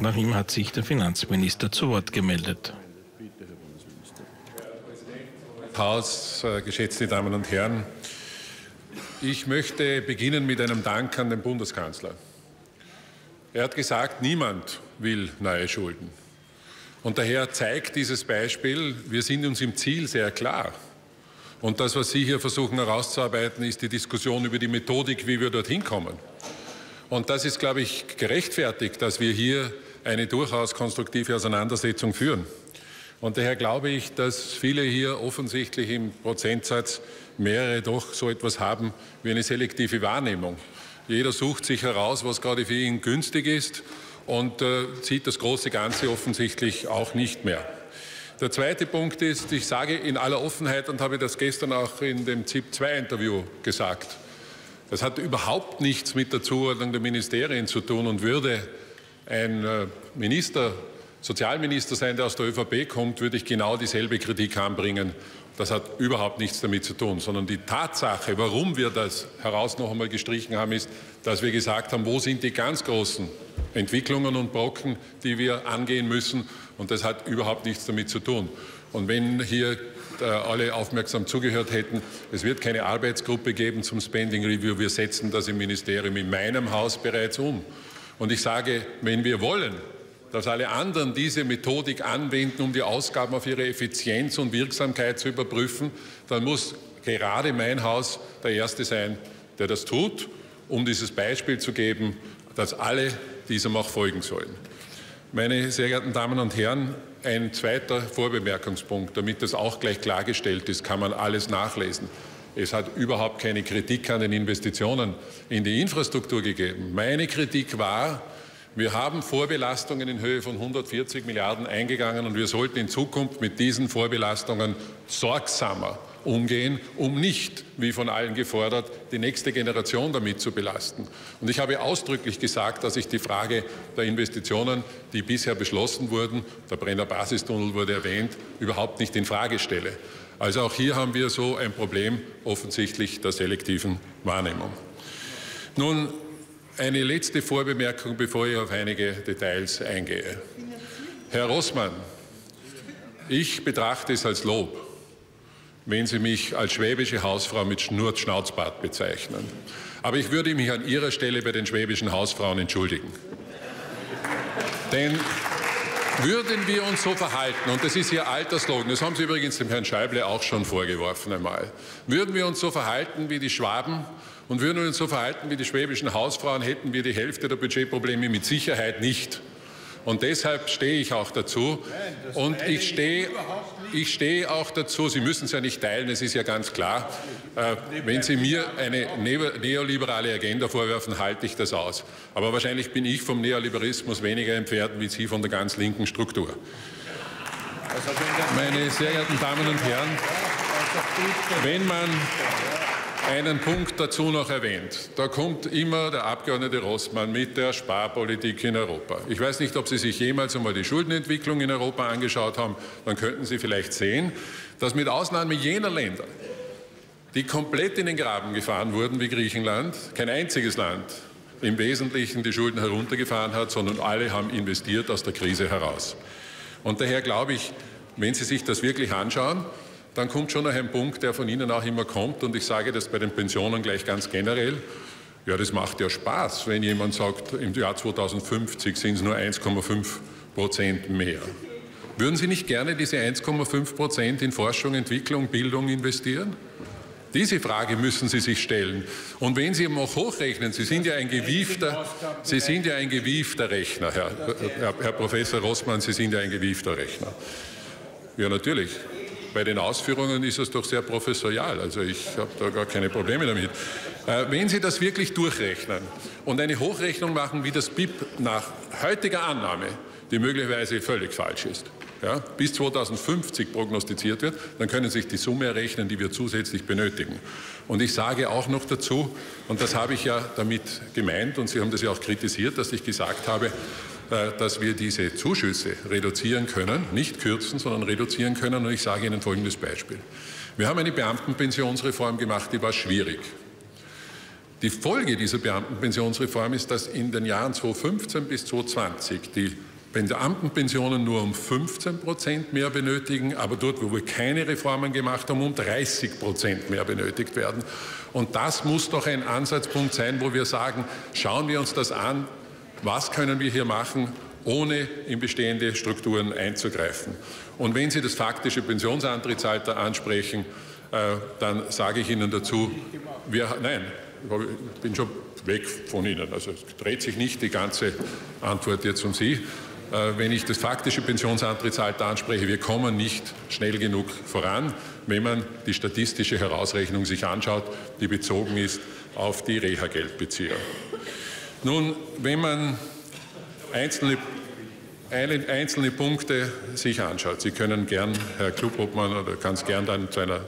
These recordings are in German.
Nach ihm hat sich der Finanzminister zu Wort gemeldet. Haus, äh, geschätzte Damen und Herren, ich möchte beginnen mit einem Dank an den Bundeskanzler. Er hat gesagt, niemand will neue Schulden. Und daher zeigt dieses Beispiel, wir sind uns im Ziel sehr klar. Und das, was Sie hier versuchen herauszuarbeiten, ist die Diskussion über die Methodik, wie wir dorthin kommen. Und das ist, glaube ich, gerechtfertigt, dass wir hier eine durchaus konstruktive Auseinandersetzung führen. Und daher glaube ich, dass viele hier offensichtlich im Prozentsatz mehrere doch so etwas haben wie eine selektive Wahrnehmung. Jeder sucht sich heraus, was gerade für ihn günstig ist und äh, sieht das große Ganze offensichtlich auch nicht mehr. Der zweite Punkt ist, ich sage in aller Offenheit und habe das gestern auch in dem ZIP-2-Interview gesagt, das hat überhaupt nichts mit der Zuordnung der Ministerien zu tun und würde ein äh, Minister, Sozialminister sein, der aus der ÖVP kommt, würde ich genau dieselbe Kritik anbringen. Das hat überhaupt nichts damit zu tun, sondern die Tatsache, warum wir das heraus noch einmal gestrichen haben, ist, dass wir gesagt haben, wo sind die ganz großen Entwicklungen und Brocken, die wir angehen müssen. Und das hat überhaupt nichts damit zu tun. Und wenn hier äh, alle aufmerksam zugehört hätten, es wird keine Arbeitsgruppe geben zum Spending Review. Wir setzen das im Ministerium in meinem Haus bereits um. Und ich sage, wenn wir wollen, dass alle anderen diese Methodik anwenden, um die Ausgaben auf ihre Effizienz und Wirksamkeit zu überprüfen, dann muss gerade mein Haus der Erste sein, der das tut, um dieses Beispiel zu geben, dass alle diesem auch folgen sollen. Meine sehr geehrten Damen und Herren, ein zweiter Vorbemerkungspunkt, damit das auch gleich klargestellt ist, kann man alles nachlesen. Es hat überhaupt keine Kritik an den Investitionen in die Infrastruktur gegeben. Meine Kritik war, wir haben Vorbelastungen in Höhe von 140 Milliarden eingegangen und wir sollten in Zukunft mit diesen Vorbelastungen sorgsamer umgehen, um nicht, wie von allen gefordert, die nächste Generation damit zu belasten. Und ich habe ausdrücklich gesagt, dass ich die Frage der Investitionen, die bisher beschlossen wurden, der Brenner Basistunnel wurde erwähnt, überhaupt nicht in Frage stelle. Also auch hier haben wir so ein Problem offensichtlich der selektiven Wahrnehmung. Nun, eine letzte Vorbemerkung, bevor ich auf einige Details eingehe. Herr Rossmann, ich betrachte es als Lob, wenn Sie mich als schwäbische Hausfrau mit Schnurz-Schnauzbart bezeichnen. Aber ich würde mich an Ihrer Stelle bei den schwäbischen Hausfrauen entschuldigen. Denn würden wir uns so verhalten, und das ist Ihr alter Slogan, das haben Sie übrigens dem Herrn Schäuble auch schon vorgeworfen einmal, würden wir uns so verhalten wie die Schwaben und würden wir uns so verhalten wie die schwäbischen Hausfrauen, hätten wir die Hälfte der Budgetprobleme mit Sicherheit nicht. Und deshalb stehe ich auch dazu. Und ich stehe, ich stehe auch dazu, Sie müssen es ja nicht teilen, es ist ja ganz klar, äh, wenn Sie mir eine neoliberale Agenda vorwerfen, halte ich das aus. Aber wahrscheinlich bin ich vom Neoliberalismus weniger entfernt wie Sie von der ganz linken Struktur. Meine sehr geehrten Damen und Herren, wenn man einen Punkt dazu noch erwähnt. Da kommt immer der Abgeordnete Rossmann mit der Sparpolitik in Europa. Ich weiß nicht, ob Sie sich jemals einmal die Schuldenentwicklung in Europa angeschaut haben. Dann könnten Sie vielleicht sehen, dass mit Ausnahme jener Länder, die komplett in den Graben gefahren wurden wie Griechenland, kein einziges Land im Wesentlichen die Schulden heruntergefahren hat, sondern alle haben investiert aus der Krise heraus. Und daher glaube ich, wenn Sie sich das wirklich anschauen, dann kommt schon noch ein Punkt, der von Ihnen auch immer kommt, und ich sage das bei den Pensionen gleich ganz generell. Ja, das macht ja Spaß, wenn jemand sagt, im Jahr 2050 sind es nur 1,5 Prozent mehr. Würden Sie nicht gerne diese 1,5 Prozent in Forschung, Entwicklung, Bildung investieren? Diese Frage müssen Sie sich stellen. Und wenn Sie auch hochrechnen, Sie sind ja ein gewiefter, Sie sind ja ein gewiefter Rechner, Herr, Herr, Herr Professor Rossmann, Sie sind ja ein gewiefter Rechner. Ja, natürlich bei den Ausführungen ist es doch sehr professional. Also ich habe da gar keine Probleme damit. Äh, wenn Sie das wirklich durchrechnen und eine Hochrechnung machen, wie das BIP nach heutiger Annahme, die möglicherweise völlig falsch ist, ja, bis 2050 prognostiziert wird, dann können Sie sich die Summe errechnen, die wir zusätzlich benötigen. Und ich sage auch noch dazu, und das habe ich ja damit gemeint, und Sie haben das ja auch kritisiert, dass ich gesagt habe, dass wir diese Zuschüsse reduzieren können, nicht kürzen, sondern reduzieren können. Und ich sage Ihnen folgendes Beispiel. Wir haben eine Beamtenpensionsreform gemacht, die war schwierig. Die Folge dieser Beamtenpensionsreform ist, dass in den Jahren 2015 bis 2020 die Beamtenpensionen nur um 15 Prozent mehr benötigen, aber dort, wo wir keine Reformen gemacht haben, um 30 Prozent mehr benötigt werden. Und das muss doch ein Ansatzpunkt sein, wo wir sagen, schauen wir uns das an, was können wir hier machen, ohne in bestehende Strukturen einzugreifen. Und wenn Sie das faktische Pensionsantrittsalter ansprechen, äh, dann sage ich Ihnen dazu, wir, nein, ich bin schon weg von Ihnen. Also es dreht sich nicht die ganze Antwort jetzt um Sie. Äh, wenn ich das faktische Pensionsantrittsalter anspreche, wir kommen nicht schnell genug voran, wenn man die statistische Herausrechnung sich anschaut, die bezogen ist auf die Reha-Geldbezieher. Nun, wenn man einzelne, einzelne Punkte sich anschaut, Sie können gern, Herr Klubobmann, oder kann es gern dann zu einer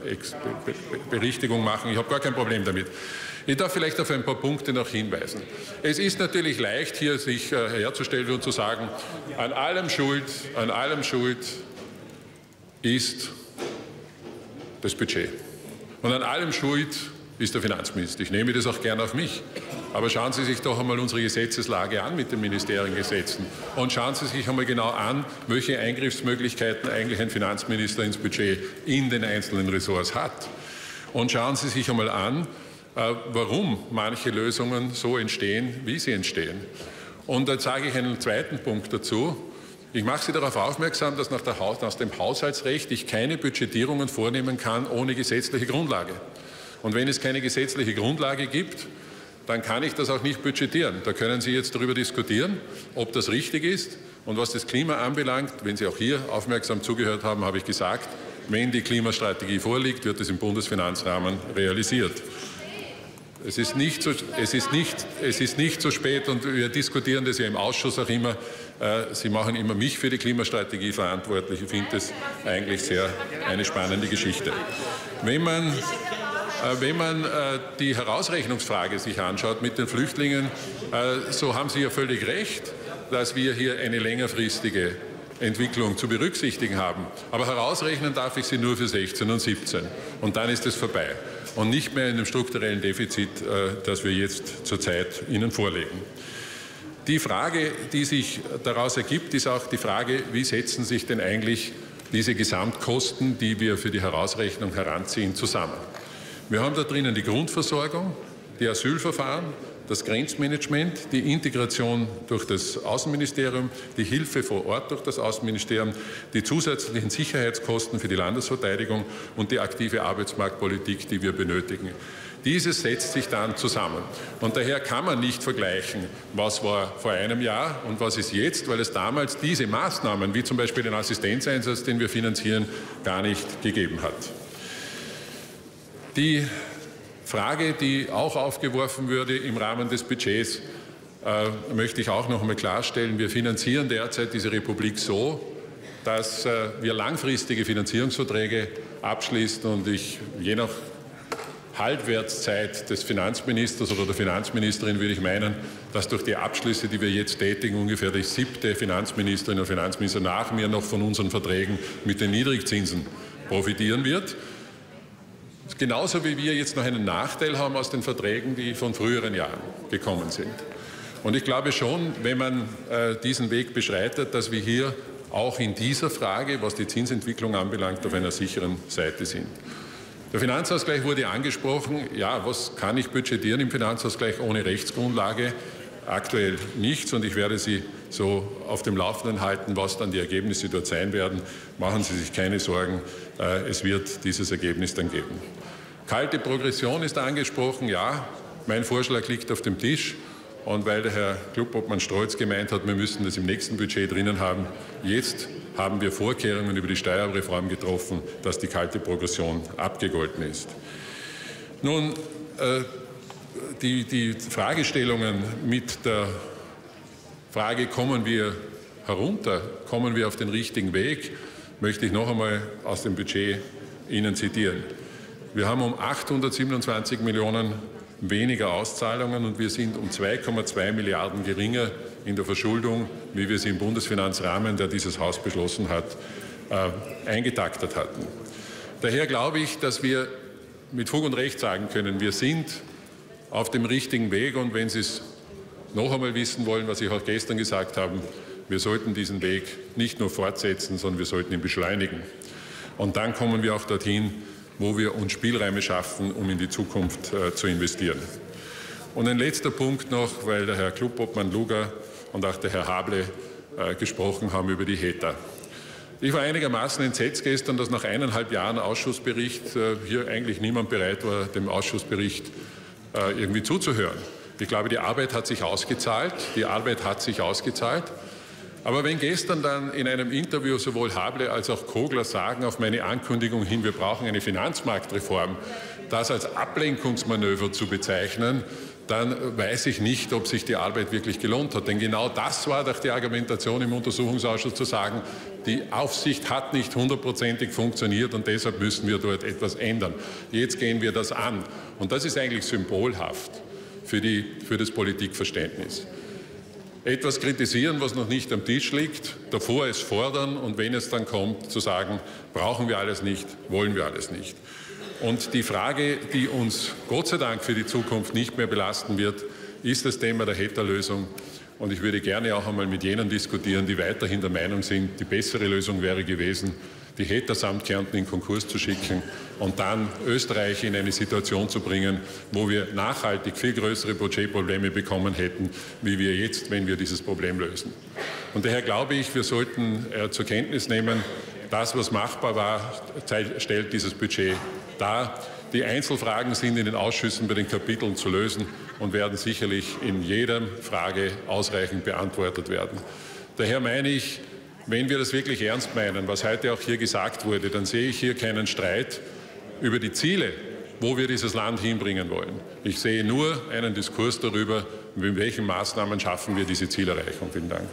Berichtigung machen, ich habe gar kein Problem damit. Ich darf vielleicht auf ein paar Punkte noch hinweisen. Es ist natürlich leicht, hier sich äh, herzustellen und zu sagen, an allem schuld, an allem schuld ist das Budget. Und an allem schuld ist der Finanzminister. Ich nehme das auch gern auf mich. Aber schauen Sie sich doch einmal unsere Gesetzeslage an mit den Ministeriengesetzen und schauen Sie sich einmal genau an, welche Eingriffsmöglichkeiten eigentlich ein Finanzminister ins Budget in den einzelnen Ressorts hat. Und schauen Sie sich einmal an, äh, warum manche Lösungen so entstehen, wie sie entstehen. Und dann sage ich einen zweiten Punkt dazu. Ich mache Sie darauf aufmerksam, dass nach, Haus, nach, dem Haushaltsrecht ich keine Budgetierungen vornehmen kann ohne gesetzliche Grundlage. Und wenn es keine gesetzliche Grundlage gibt, dann kann ich das auch nicht budgetieren. Da können Sie jetzt darüber diskutieren, ob das richtig ist. Und was das Klima anbelangt, wenn Sie auch hier aufmerksam zugehört haben, habe ich gesagt, wenn die Klimastrategie vorliegt, wird es im Bundesfinanzrahmen realisiert. Es ist, nicht so, es, ist nicht, es ist nicht so spät und wir diskutieren das ja im Ausschuss auch immer. Äh, Sie machen immer mich für die Klimastrategie verantwortlich. Ich finde das eigentlich sehr eine spannende Geschichte. Wenn man, wenn man äh, die Herausrechnungsfrage sich anschaut mit den Flüchtlingen, so haben Sie ja völlig recht, dass wir hier eine längerfristige Entwicklung zu berücksichtigen haben. Aber herausrechnen darf ich sie nur für 16 und 17. Und dann ist es vorbei und nicht mehr in dem strukturellen Defizit, äh, das wir jetzt zurzeit Ihnen vorlegen. Die Frage, die sich daraus ergibt, ist auch die Frage, wie setzen sich denn eigentlich diese Gesamtkosten, die wir für die Herausrechnung heranziehen, zusammen. Wir haben da drinnen die Grundversorgung, die Asylverfahren, das Grenzmanagement, die Integration durch das Außenministerium, die Hilfe vor Ort durch das Außenministerium, die zusätzlichen Sicherheitskosten für die Landesverteidigung und die aktive Arbeitsmarktpolitik, die wir benötigen. Dieses setzt sich dann zusammen. Und daher kann man nicht vergleichen, was war vor einem Jahr und was ist jetzt, weil es damals diese Maßnahmen, wie zum Beispiel den Assistenzeinsatz, den wir finanzieren, gar nicht gegeben hat. Die Frage, die auch aufgeworfen würde im Rahmen des Budgets, äh, möchte ich auch noch einmal klarstellen. Wir finanzieren derzeit diese Republik so, dass äh, wir langfristige Finanzierungsverträge abschließen und ich je nach Halbwertszeit des Finanzministers oder der Finanzministerin würde ich meinen, dass durch die Abschlüsse, die wir jetzt tätigen, ungefähr die siebte Finanzministerin oder Finanzminister nach mir noch von unseren Verträgen mit den Niedrigzinsen profitieren wird. Genauso wie wir jetzt noch einen Nachteil haben aus den Verträgen, die von früheren Jahren gekommen sind. Und ich glaube schon, wenn man äh, diesen Weg beschreitet, dass wir hier auch in dieser Frage, was die Zinsentwicklung anbelangt, auf einer sicheren Seite sind. Der Finanzausgleich wurde angesprochen. Ja, was kann ich budgetieren im Finanzausgleich ohne Rechtsgrundlage? Aktuell nichts und ich werde Sie so auf dem Laufenden halten, was dann die Ergebnisse dort sein werden. Machen Sie sich keine Sorgen, äh, es wird dieses Ergebnis dann geben. Kalte Progression ist angesprochen. Ja, mein Vorschlag liegt auf dem Tisch. Und weil der Herr Klubobmann-Strolz gemeint hat, wir müssen das im nächsten Budget drinnen haben, jetzt haben wir Vorkehrungen über die Steuerreform getroffen, dass die kalte Progression abgegolten ist. Nun, äh, die, die Fragestellungen mit der Frage, kommen wir herunter, kommen wir auf den richtigen Weg, möchte ich noch einmal aus dem Budget Ihnen zitieren. Wir haben um 827 Millionen weniger Auszahlungen und wir sind um 2,2 Milliarden geringer in der Verschuldung, wie wir sie im Bundesfinanzrahmen, der dieses Haus beschlossen hat, äh, eingetaktet hatten. Daher glaube ich, dass wir mit Fug und Recht sagen können, wir sind auf dem richtigen Weg. Und wenn Sie es noch einmal wissen wollen, was ich auch gestern gesagt habe, wir sollten diesen Weg nicht nur fortsetzen, sondern wir sollten ihn beschleunigen. Und dann kommen wir auch dorthin, wo wir uns Spielräume schaffen, um in die Zukunft äh, zu investieren. Und ein letzter Punkt noch, weil der Herr Klubobmann-Luger und auch der Herr Hable äh, gesprochen haben über die HETA. Ich war einigermaßen entsetzt gestern, dass nach eineinhalb Jahren Ausschussbericht äh, hier eigentlich niemand bereit war, dem Ausschussbericht äh, irgendwie zuzuhören. Ich glaube, die Arbeit hat sich ausgezahlt. Die Arbeit hat sich ausgezahlt. Aber wenn gestern dann in einem Interview sowohl Hable als auch Kogler sagen, auf meine Ankündigung hin, wir brauchen eine Finanzmarktreform, das als Ablenkungsmanöver zu bezeichnen, dann weiß ich nicht, ob sich die Arbeit wirklich gelohnt hat. Denn genau das war doch die Argumentation im Untersuchungsausschuss zu sagen, die Aufsicht hat nicht hundertprozentig funktioniert und deshalb müssen wir dort etwas ändern. Jetzt gehen wir das an. Und das ist eigentlich symbolhaft für, die, für das Politikverständnis etwas kritisieren, was noch nicht am Tisch liegt, davor es fordern und wenn es dann kommt, zu sagen, brauchen wir alles nicht, wollen wir alles nicht. Und die Frage, die uns Gott sei Dank für die Zukunft nicht mehr belasten wird, ist das Thema der HETA-Lösung. Und ich würde gerne auch einmal mit jenen diskutieren, die weiterhin der Meinung sind, die bessere Lösung wäre gewesen, die HETA samt Kärnten in Konkurs zu schicken und dann Österreich in eine Situation zu bringen, wo wir nachhaltig viel größere Budgetprobleme bekommen hätten, wie wir jetzt, wenn wir dieses Problem lösen. Und daher glaube ich, wir sollten äh, zur Kenntnis nehmen, das, was machbar war, stellt dieses Budget dar. Die Einzelfragen sind in den Ausschüssen bei den Kapiteln zu lösen und werden sicherlich in jeder Frage ausreichend beantwortet werden. Daher meine ich, wenn wir das wirklich ernst meinen, was heute auch hier gesagt wurde, dann sehe ich hier keinen Streit über die Ziele, wo wir dieses Land hinbringen wollen. Ich sehe nur einen Diskurs darüber, mit welchen Maßnahmen schaffen wir diese Zielerreichung. Vielen Dank.